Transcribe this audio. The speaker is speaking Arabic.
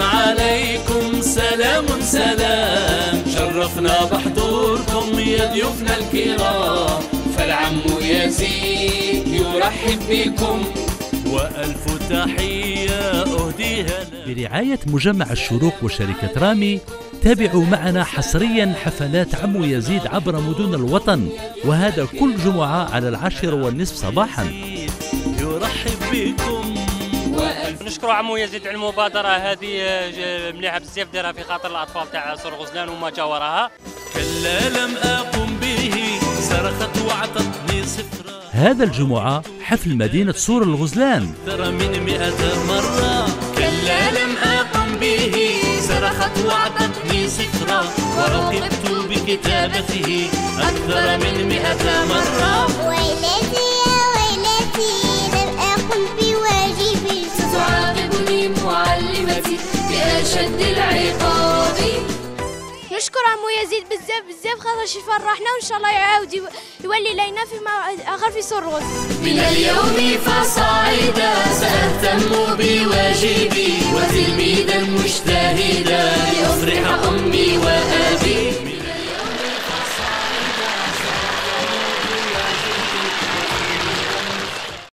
عليكم سلام سلام. شرفنا بحضوركم يا ضيوفنا الكرام. فالعم يزيد يرحب بكم. وألف تحية أهديها برعاية مجمع الشروق وشركة رامي تابعوا معنا حصريا حفلات عمو يزيد عبر مدن الوطن. وهذا كل جمعة على العاشرة والنصف صباحا. يرحب بكم. نشكر عمو يزيد على المبادرة هذه آه، مليحة بزاف دايرها في خاطر الأطفال تاع سور غزلان وما جاورها كلا لم أقم به صرخت وعطتني صفرا. هذا الجمعة حفل مدينة سور الغزلان. أكثر من مئة مرة. كلا لم أقم به صرخت وعطتني صفرا. ورقبت بكتابته أكثر من مئة مرة. معلمتي بأشد العقاب. نشكر عمو يزيد بزاف بزاف خاطر شي فرحنا وإن شاء الله يعاود يو- يولي لينا في اخر في سور غزل من اليوم فصاعدا سأهتم بواجبي.